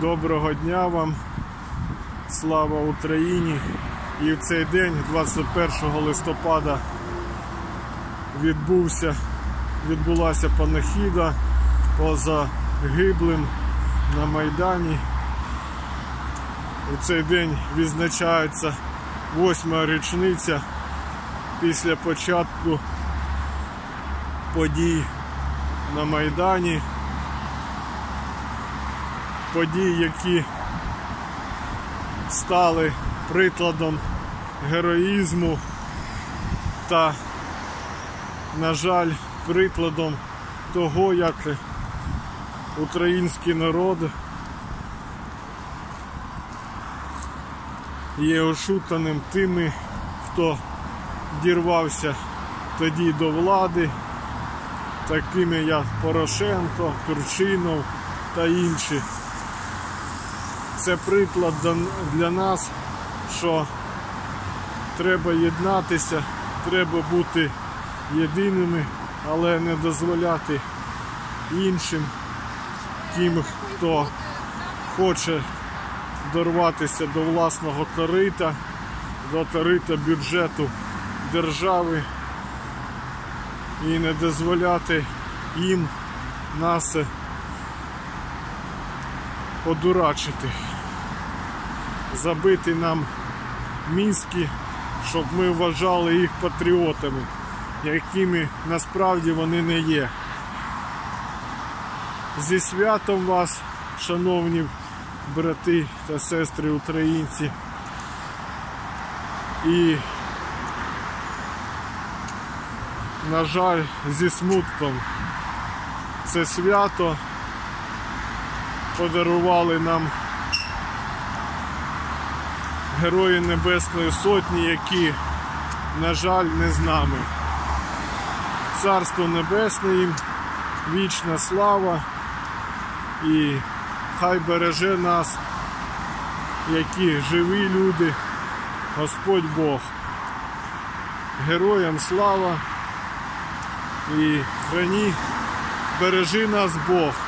Доброго дня вам, слава Україні! І в цей день, 21 листопада, відбувся, відбулася панахіда по загиблим на Майдані. У цей день відзначається восьма річниця після початку подій на Майдані. Подій, які стали прикладом героїзму та, на жаль, прикладом того, як український народ є ошутаним тими, хто дірвався тоді до влади, такими як Порошенко, Турчинов та інші. Це приклад для нас, що треба єднатися, треба бути єдиними, але не дозволяти іншим, тим, хто хоче дорватися до власного корита, до корита бюджету держави і не дозволяти їм нас одурачити, забити нам мізки, щоб ми вважали їх патріотами, якими насправді вони не є. Зі святом вас, шановні брати та сестри українці. І, на жаль, зі смутком це свято подарували нам Герої Небесної Сотні, які, на жаль, не з нами. Царство Небесне їм, вічна слава і хай береже нас, які живі люди, Господь Бог. Героям слава і храні, бережи нас Бог.